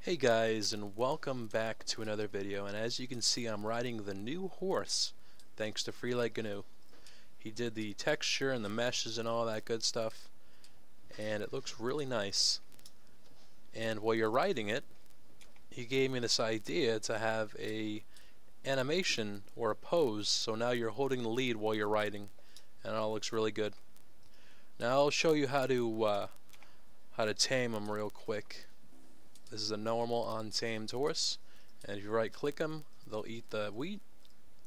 Hey guys and welcome back to another video and as you can see I'm riding the new horse thanks to FreeLikeGNU. He did the texture and the meshes and all that good stuff and it looks really nice and while you're riding it he gave me this idea to have a animation or a pose so now you're holding the lead while you're riding and it all looks really good. Now I'll show you how to uh, how to tame him real quick. This is a normal untamed horse and if you right click them they'll eat the wheat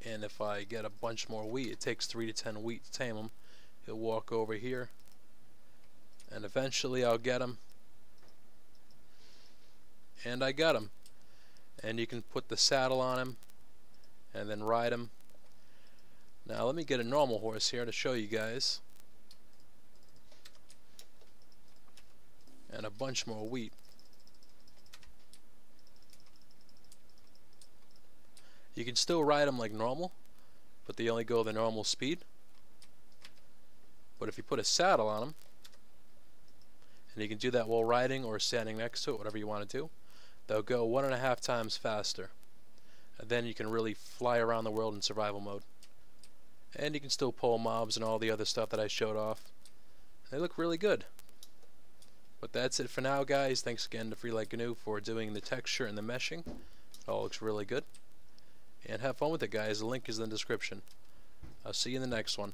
and if I get a bunch more wheat it takes 3 to 10 wheat to tame him he'll walk over here and eventually I'll get him and I got him and you can put the saddle on him and then ride him now let me get a normal horse here to show you guys. And a bunch more wheat You can still ride them like normal, but they only go the normal speed. But if you put a saddle on them, and you can do that while riding or standing next to it, whatever you want to do, they'll go one and a half times faster. And then you can really fly around the world in survival mode. And you can still pull mobs and all the other stuff that I showed off. They look really good. But that's it for now guys. Thanks again to GNU for doing the texture and the meshing. It all looks really good and have fun with it guys. The link is in the description. I'll see you in the next one.